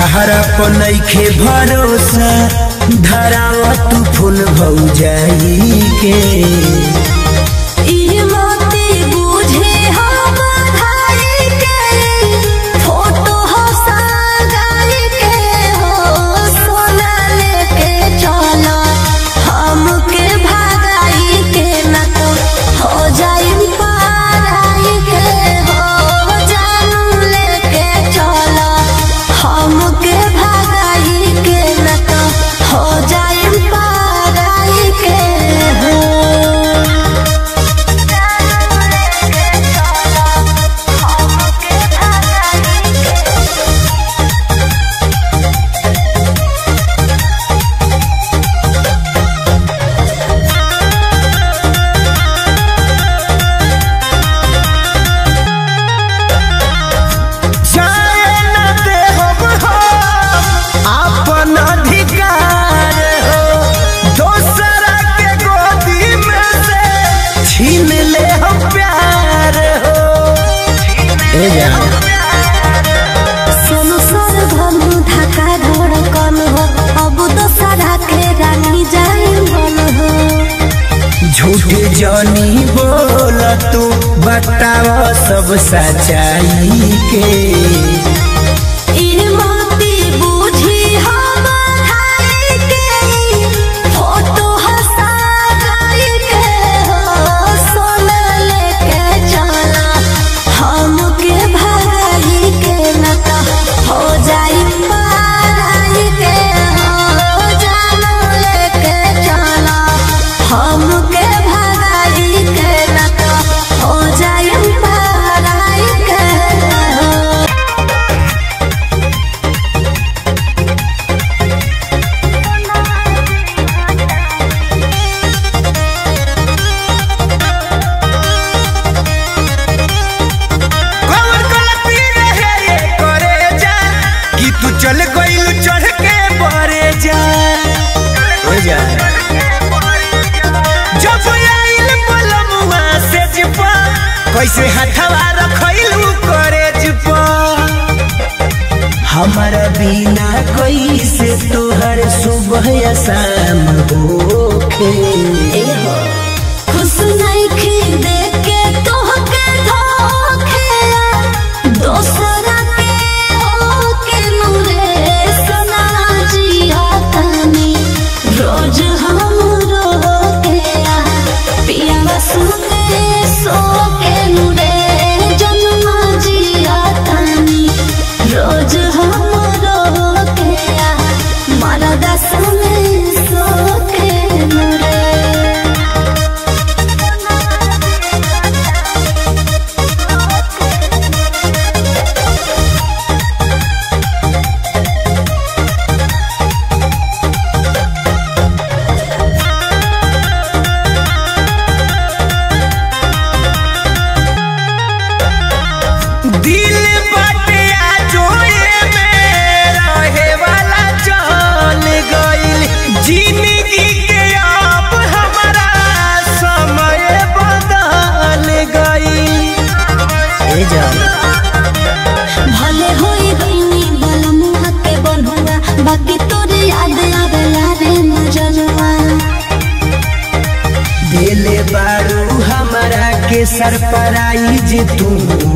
तहरा पर नइखे भरोसा धरावा तू फूल भौ जाई के। बताओ सब सच्चाई के।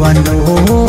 तू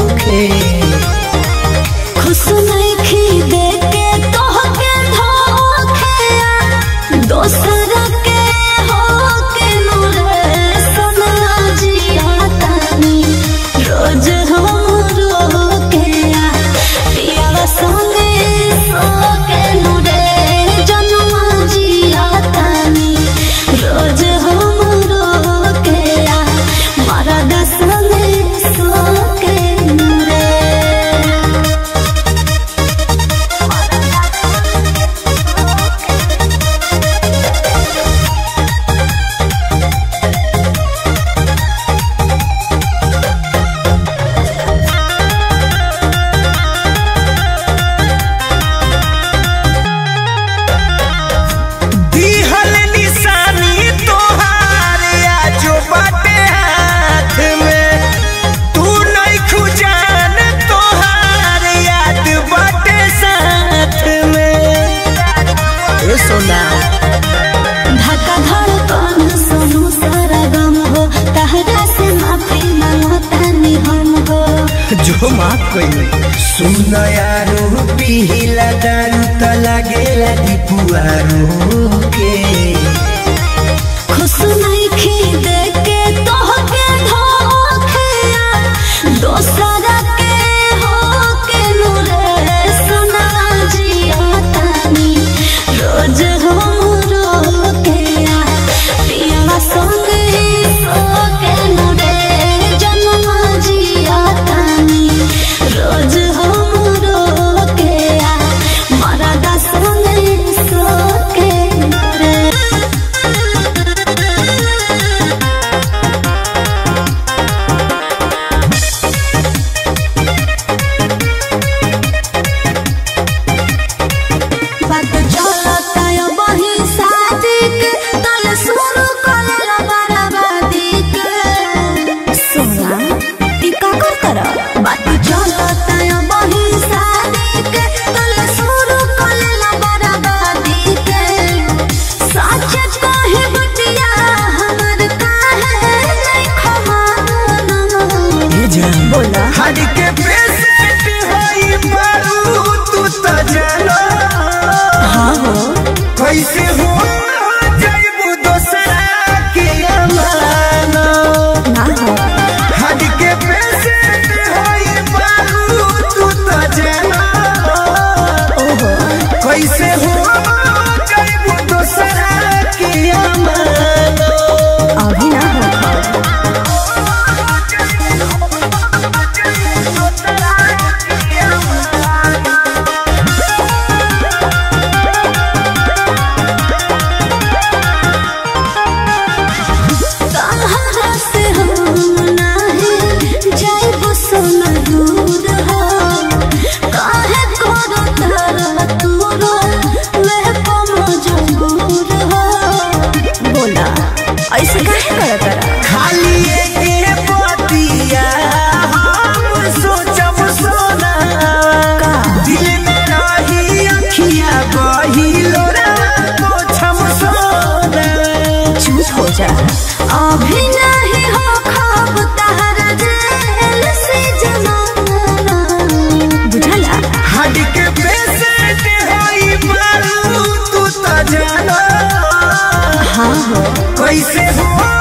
Oh.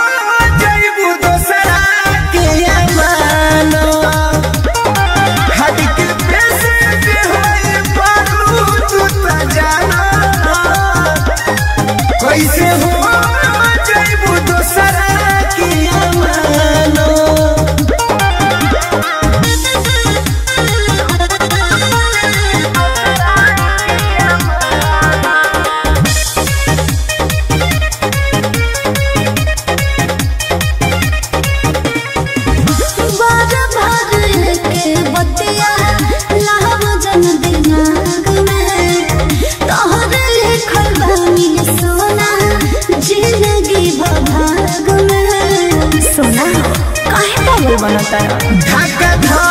बनता धक्का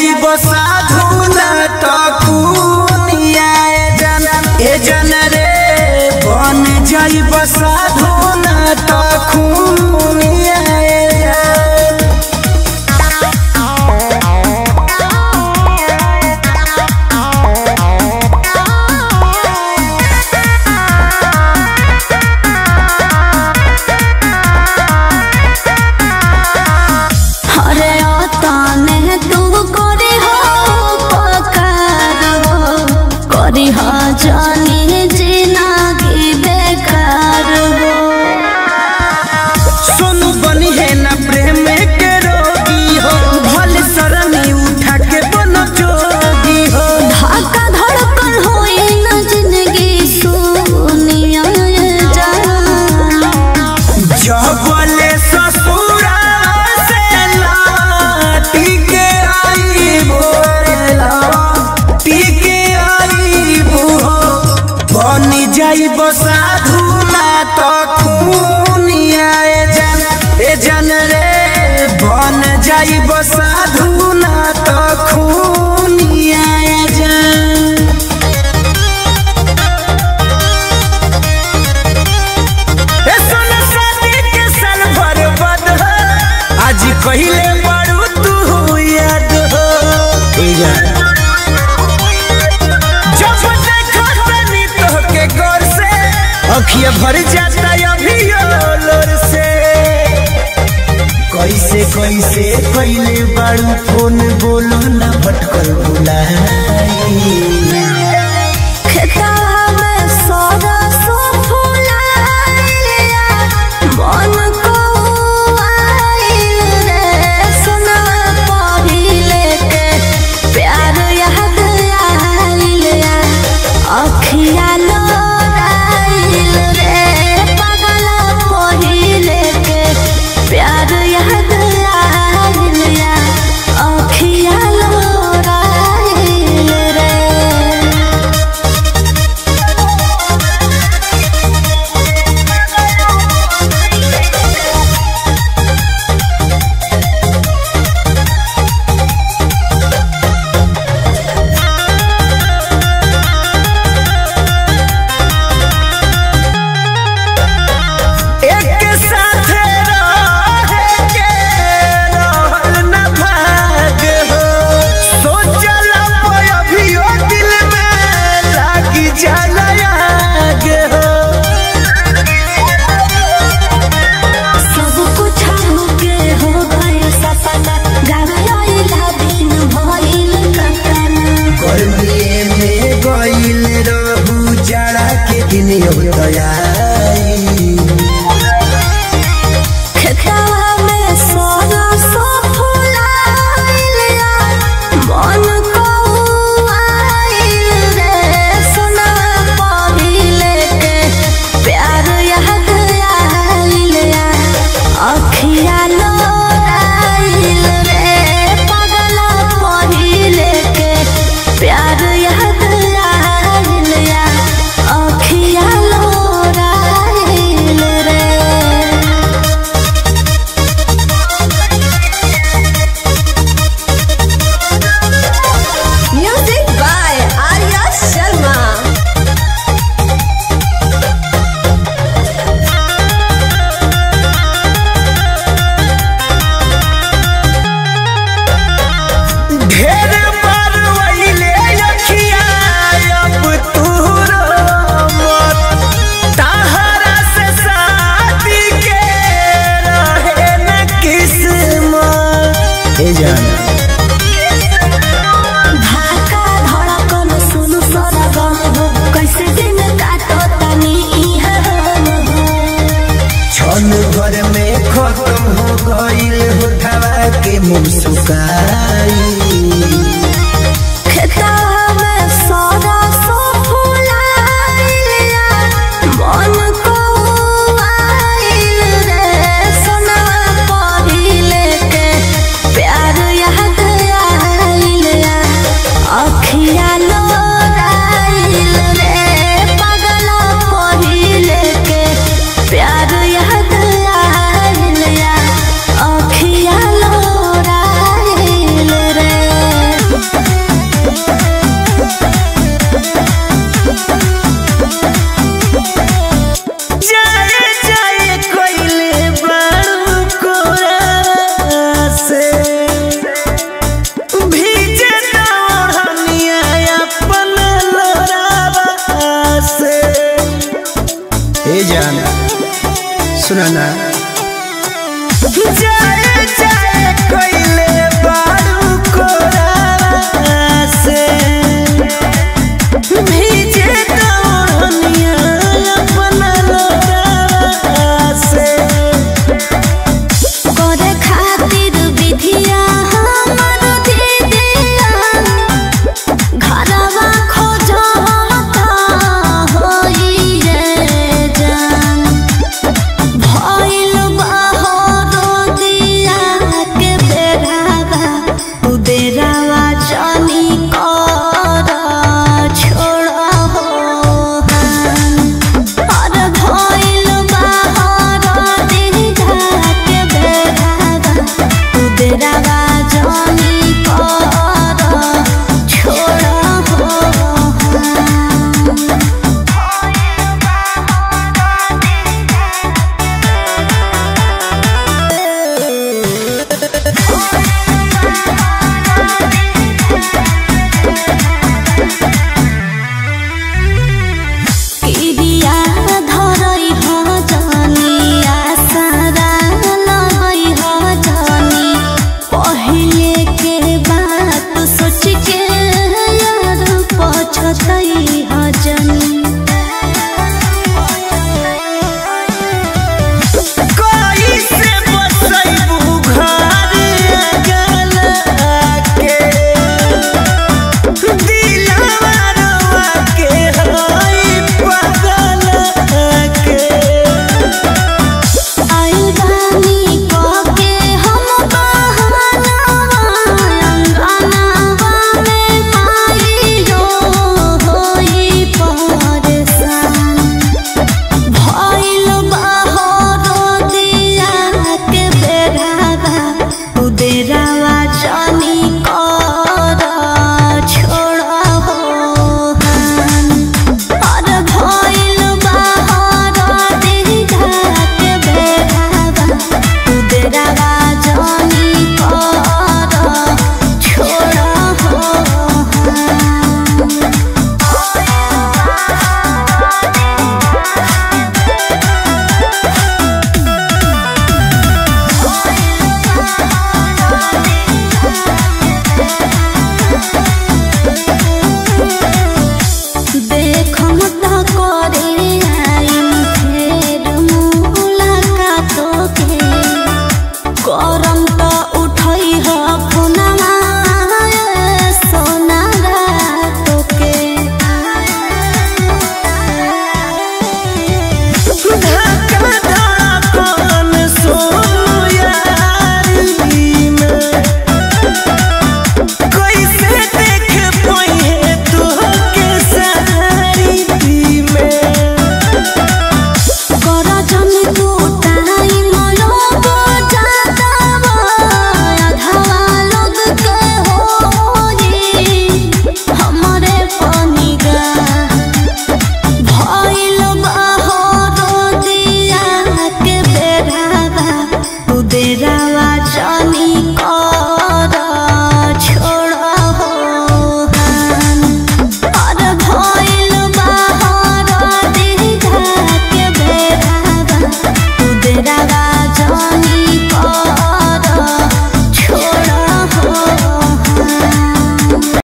साधु टकुनिया तो ए जन रे। बन जाइब ये भर जाता अभी लोर से। कैसे कैसे, पहले बाड़ू फ़ोन बोलो ना, भटकल बुला